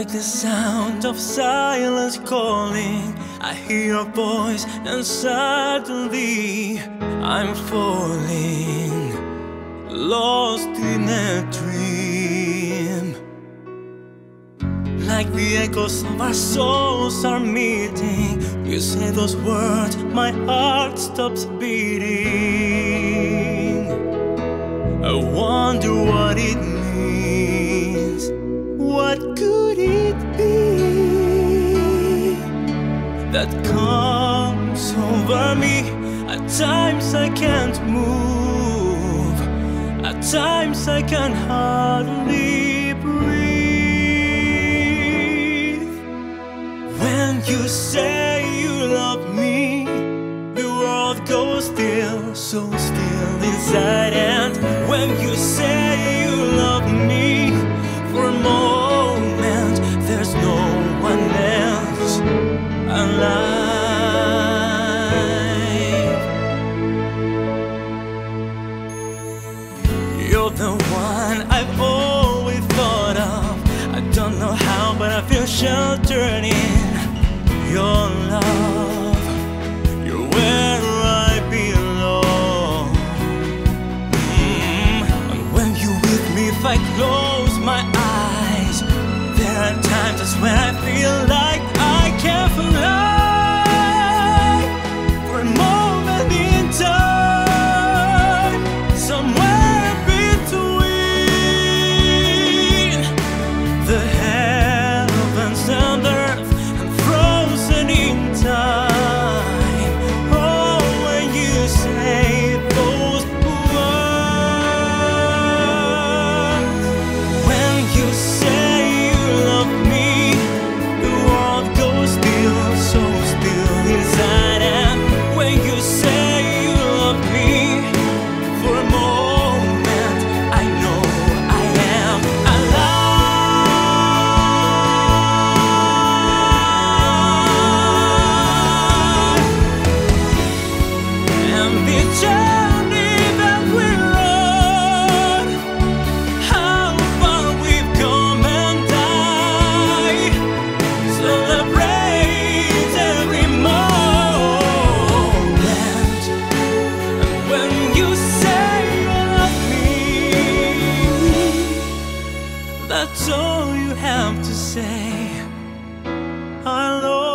Like the sound of silence calling, I hear your voice, and suddenly I'm falling, lost in a dream. Like the echoes of our souls are meeting, you say those words, my heart stops beating. I wonder what it means. What could that comes over me? At times I can't move, at times I can hardly breathe. When you say how, but I feel sheltered in your love. You're where I belong. Mm, And when you're with me, if I close my eyes, there are times that's when I all you have to say. I'll always